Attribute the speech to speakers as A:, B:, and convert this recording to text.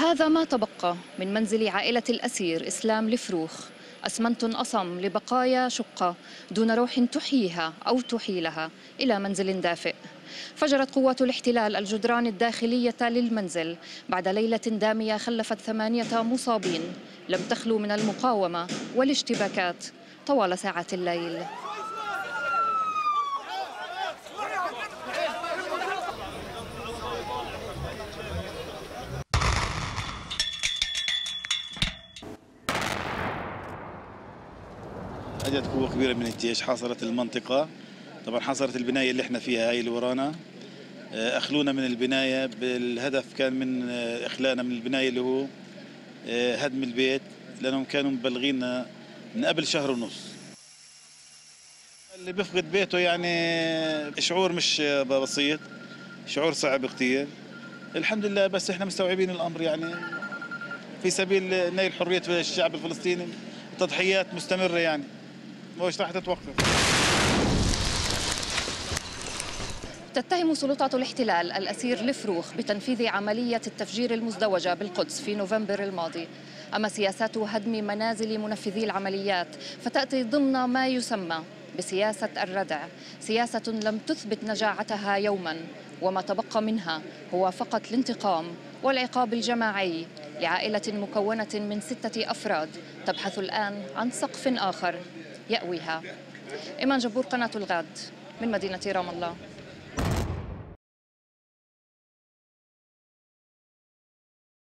A: هذا ما تبقى من منزل عائلة الأسير إسلام الفروخ أسمنت أصم لبقايا شقة دون روح تحييها أو تحيلها إلى منزل دافئ. فجرت قوات الاحتلال الجدران الداخلية للمنزل بعد ليلة دامية خلفت ثمانية مصابين لم تخلو من المقاومة والاشتباكات طوال ساعات الليل.
B: اجت قوة كبيرة من الجيش حاصرت المنطقة. طبعا حاصرت البناية اللي إحنا فيها هاي اللي ورانا آه، أخلونا من البناية بالهدف كان من آه، إخلانا من البناية اللي هو آه، هدم البيت لأنهم كانوا مبلغينا من قبل شهر ونص. اللي بيفقد بيته يعني شعور مش بسيط شعور صعب كثير الحمد لله بس إحنا مستوعبين الأمر يعني. في سبيل نيل حرية الشعب الفلسطيني تضحيات مستمرة يعني. مش راح تتوقف
A: تتهم سلطات الاحتلال الأسير الفروخ بتنفيذ عملية التفجير المزدوجة بالقدس في نوفمبر الماضي. أما سياسات هدم منازل منفذي العمليات فتأتي ضمن ما يسمى بسياسة الردع. سياسة لم تثبت نجاعتها يوما وما تبقى منها هو فقط الانتقام والعقاب الجماعي لعائلة مكونة من ستة أفراد تبحث الآن عن سقف آخر. يأويها. إيمان جبور قناة الغد من مدينة رام الله.